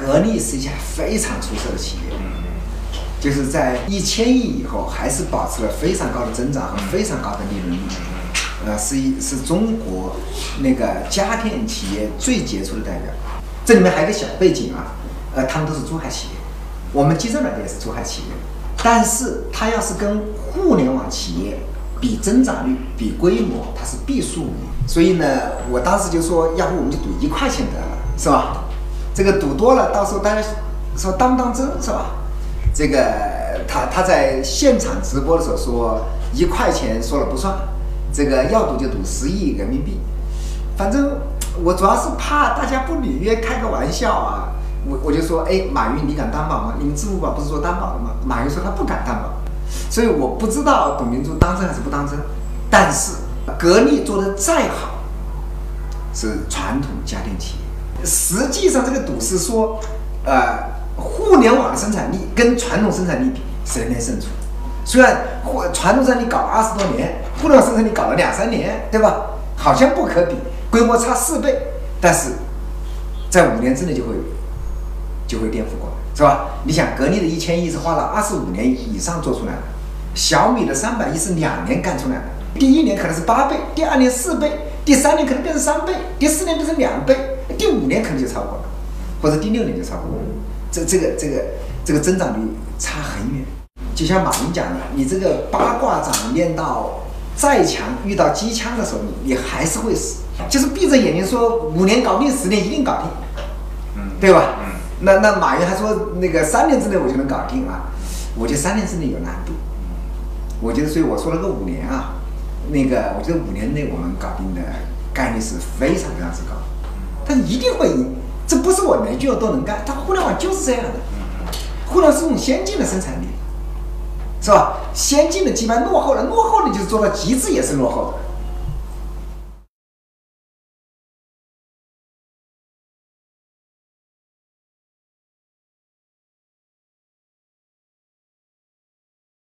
格力是一家非常出色的企业，就是在一千亿以后，还是保持了非常高的增长和非常高的利润率。呃，是一是中国那个家电企业最杰出的代表。这里面还有个小背景啊，呃，他们都是珠海企业，我们基站软件也是珠海企业，但是它要是跟互联网企业比增长率、比规模，它是必输无疑。所以呢，我当时就说，要不我们就赌一块钱得了，是吧？这个赌多了，到时候大家说当不当真，是吧？这个他他在现场直播的时候说一块钱说了不算。这个要赌就赌十亿人民币，反正我主要是怕大家不履约，开个玩笑啊。我我就说，哎，马云你敢担保吗？你们支付宝不是做担保的吗？马云说他不敢担保，所以我不知道董明珠当真还是不当真。但是格力做的再好，是传统家电企业。实际上这个赌是说，呃，互联网生产力跟传统生产力比，谁能胜出？虽然互传统生产力搞了二十多年，互联网生产力搞了两三年，对吧？好像不可比，规模差四倍，但是在五年之内就会就会颠覆过来，是吧？你想，格力的一千亿是花了二十五年以上做出来的，小米的三百亿是两年干出来的，第一年可能是八倍，第二年四倍，第三年可能变成三倍，第四年变成两倍，第五年可能就超过了，或者第六年就超过了，这这个这个这个增长率差很远。就像马云讲的，你这个八卦掌练到再强，遇到机枪的时候，你你还是会死。就是闭着眼睛说五年搞定，十年一定搞定，嗯，对吧？嗯。那那马云还说那个三年之内我就能搞定啊，我觉得三年之内有难度。我觉得，所以我说了个五年啊，那个我觉得五年内我们搞定的概率是非常非常之高。他一定会赢，这不是我能就有多能干，它互联网就是这样的。互联网是一种先进的生产力。是吧？先进的击败落后的，落后的就是做到极致也是落后的。